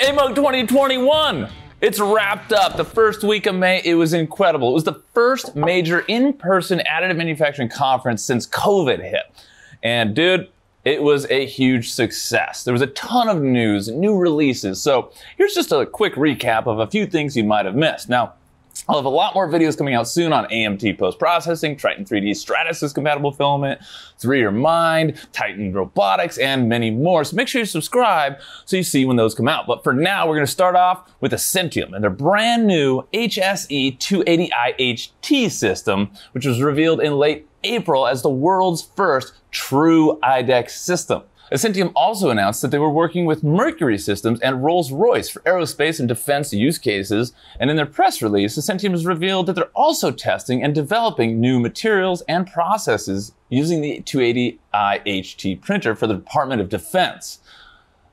AMUG 2021. It's wrapped up. The first week of May, it was incredible. It was the first major in person additive manufacturing conference since COVID hit. And dude, it was a huge success. There was a ton of news, new releases. So here's just a quick recap of a few things you might have missed. Now, I'll have a lot more videos coming out soon on AMT post-processing, Triton 3D Stratasys compatible filament, 3YourMind, Titan Robotics, and many more. So make sure you subscribe so you see when those come out. But for now, we're gonna start off with Essentium and their brand new HSE 280i HT system, which was revealed in late April as the world's first true IDEX system. Essentium also announced that they were working with Mercury Systems and Rolls-Royce for aerospace and defense use cases, and in their press release, Essentium has revealed that they're also testing and developing new materials and processes using the 280i HT printer for the Department of Defense.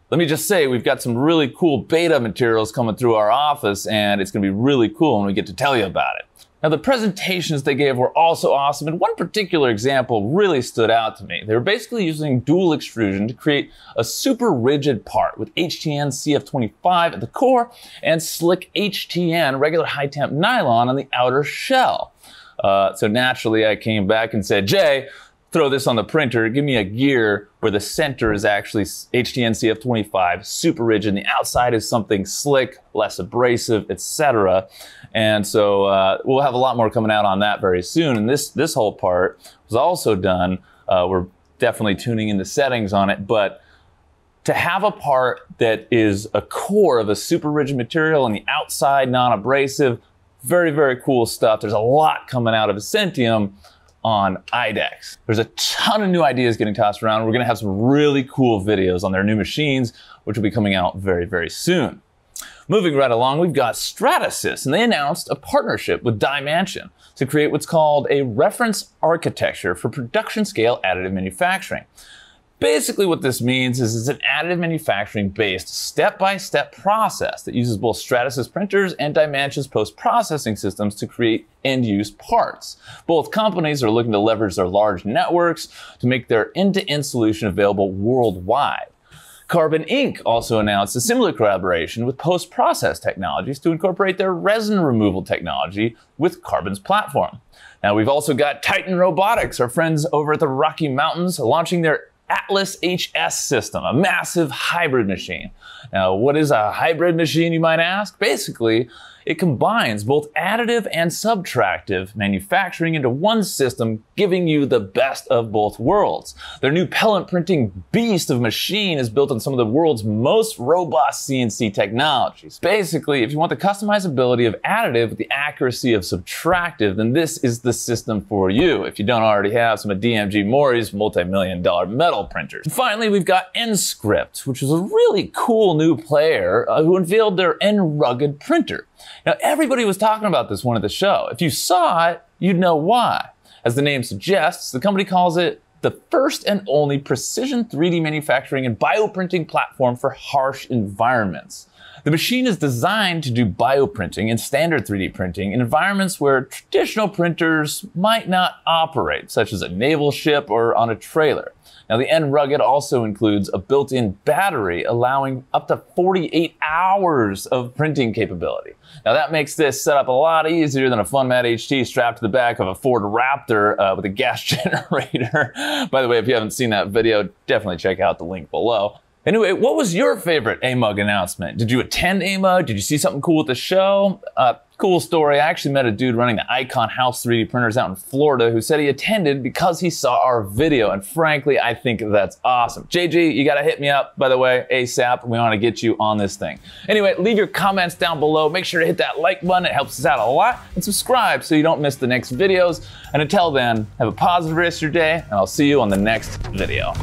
Let me just say, we've got some really cool beta materials coming through our office, and it's going to be really cool when we get to tell you about it. Now, the presentations they gave were also awesome, and one particular example really stood out to me. They were basically using dual extrusion to create a super rigid part with HTN CF25 at the core and slick HTN regular high temp nylon on the outer shell. Uh, so naturally, I came back and said, Jay, throw this on the printer, give me a gear where the center is actually HTN CF25, super rigid, and the outside is something slick, less abrasive, etc. And so uh, we'll have a lot more coming out on that very soon. And this this whole part was also done. Uh, we're definitely tuning in the settings on it, but to have a part that is a core of a super rigid material and the outside non-abrasive, very very cool stuff. There's a lot coming out of Essentium on IDEX. There's a ton of new ideas getting tossed around. We're going to have some really cool videos on their new machines, which will be coming out very, very soon. Moving right along, we've got Stratasys, and they announced a partnership with DyeMansion to create what's called a reference architecture for production scale additive manufacturing. Basically, what this means is it's an additive manufacturing based step by step process that uses both Stratasys printers and DyeMansion's post processing systems to create end use parts. Both companies are looking to leverage their large networks to make their end to end solution available worldwide. Carbon Inc. also announced a similar collaboration with Post Process Technologies to incorporate their resin removal technology with Carbon's platform. Now, we've also got Titan Robotics, our friends over at the Rocky Mountains, launching their Atlas HS system, a massive hybrid machine. Now, what is a hybrid machine, you might ask? Basically, it combines both additive and subtractive manufacturing into one system, giving you the best of both worlds. Their new pellet printing beast of machine is built on some of the world's most robust CNC technologies. Basically, if you want the customizability of additive with the accuracy of subtractive, then this is the system for you. If you don't already have some of DMG Mori's multi-million dollar metal printers. And finally, we've got nScrypt, which is a really cool new player uh, who unveiled their N Rugged printer. Now, everybody was talking about this one at the show. If you saw it, you'd know why. As the name suggests, the company calls it the first and only precision 3D manufacturing and bioprinting platform for harsh environments. The machine is designed to do bioprinting and standard 3D printing in environments where traditional printers might not operate, such as a naval ship or on a trailer. Now, the N Rugged also includes a built in battery, allowing up to 48 hours of printing capability. Now, that makes this setup a lot easier than a FunMat HT strapped to the back of a Ford Raptor uh, with a gas generator. By the way, if you haven't seen that video, definitely check out the link below. Anyway, what was your favorite AMUG announcement? Did you attend AMUG? Did you see something cool at the show? Uh, cool story. I actually met a dude running the Icon House 3D printers out in Florida who said he attended because he saw our video. And frankly, I think that's awesome. JG, you got to hit me up, by the way, ASAP. We want to get you on this thing. Anyway, leave your comments down below. Make sure to hit that like button. It helps us out a lot. And subscribe so you don't miss the next videos. And until then, have a positive rest of your day, and I'll see you on the next video.